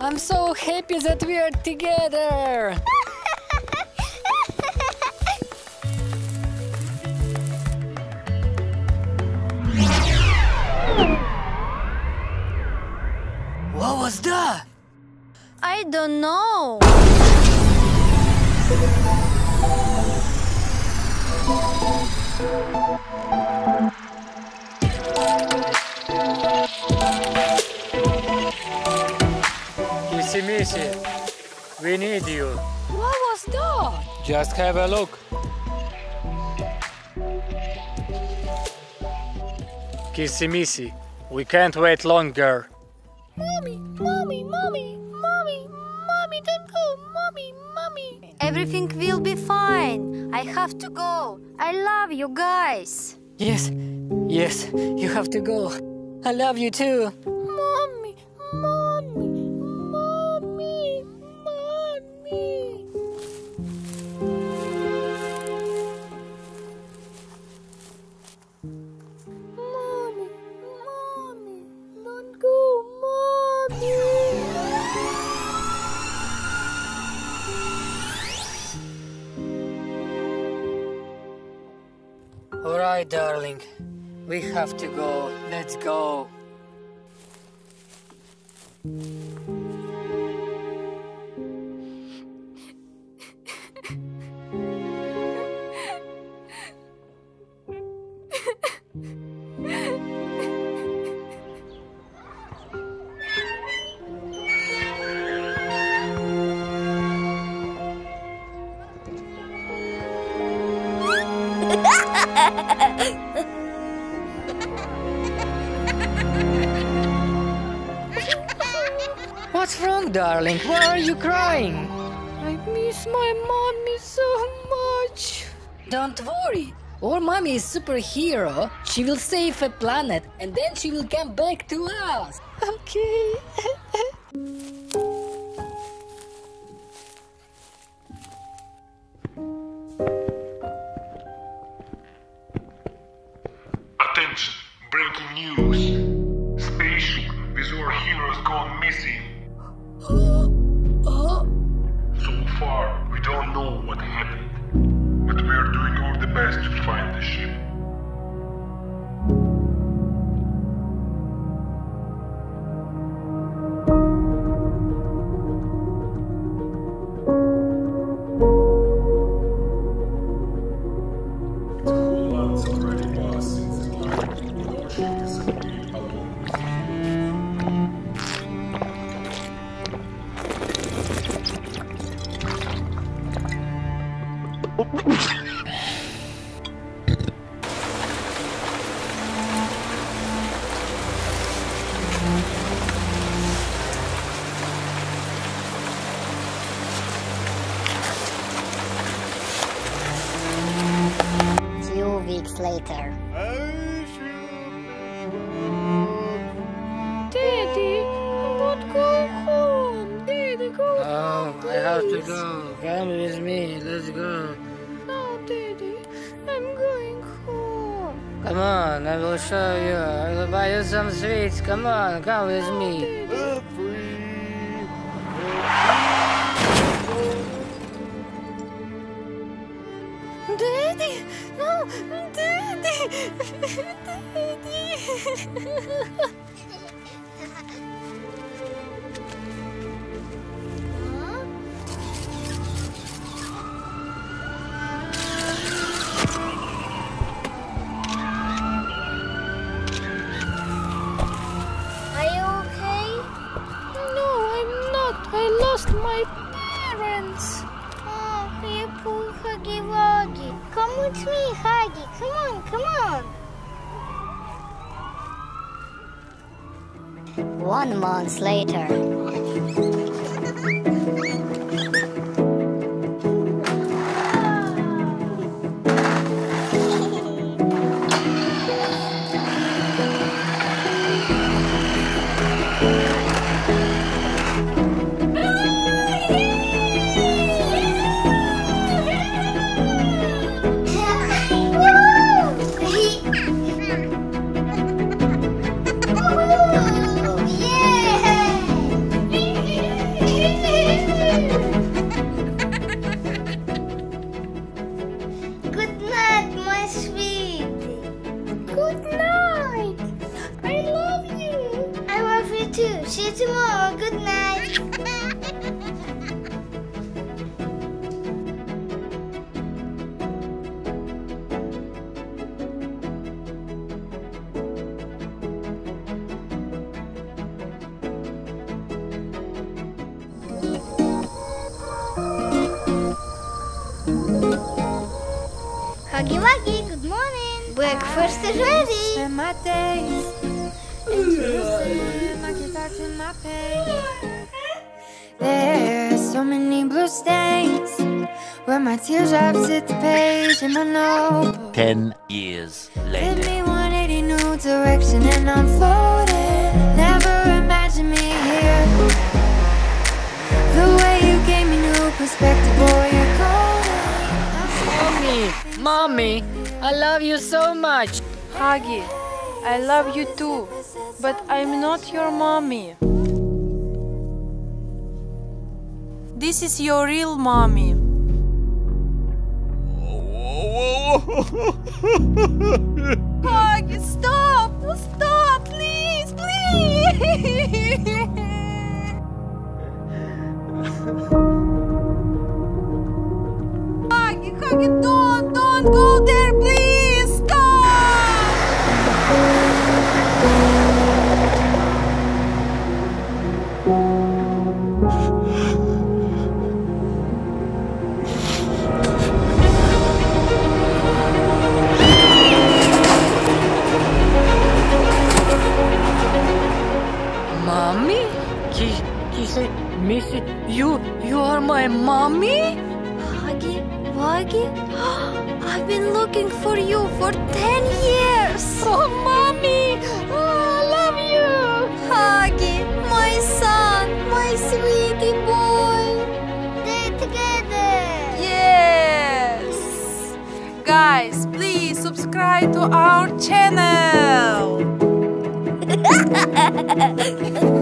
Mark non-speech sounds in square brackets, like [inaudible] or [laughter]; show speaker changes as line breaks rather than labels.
I'm so happy that we are together! what was that?
I don't know.
Kissy Missy, we need you.
What was that?
Just have a look. Kissy Missy, we can't wait longer.
Mommy, mommy, mommy, mommy, mommy, don't go, mommy, mommy. Everything will be fine. I have to go. I love you guys.
Yes, yes, you have to go. I love you too. Darling. We have to go. Let's go. [laughs] [laughs] What's wrong, darling? Why are you crying?
I miss my mommy so much.
Don't worry. Our mommy is superhero. She will save a planet and then she will come back to us.
Okay. [laughs]
don't know what happened, but we are doing our the best to find the ship.
Few weeks later.
Daddy, I want go home. Daddy, go
Oh,
home.
I have to go. Come with me. Let's go. Come on, I will show you. I will buy you some sweets. Come on, come with me.
Daddy, no, Daddy, [laughs] Daddy. [laughs]
With me, Huggy. Come on, come on. One month later. Tomorrow. Good night. Huggy Wuggy, good morning. Breakfast is ready.
Spend my days introducing my guitar to my pain. There's so many blue stains where my teardrops hit the page in my notebook.
Ten years
Give
later.
me 180 new direction and I'm floating. Never imagine me here. The way you gave me new perspective, boy, you're golden.
Mommy, mommy, I love you so much.
Huggy, I love you too, but I'm not your mommy. This is your real mommy. [laughs] Stop! Stop,
said, Missy, you, you are my mommy?
Huggy, Wuggy, [gasps] I've been looking for you for 10 years.
Oh, mommy, oh, I love you.
Huggy, my son, my sweetie boy.
They're together.
Yes! Guys, please subscribe to our channel. [laughs]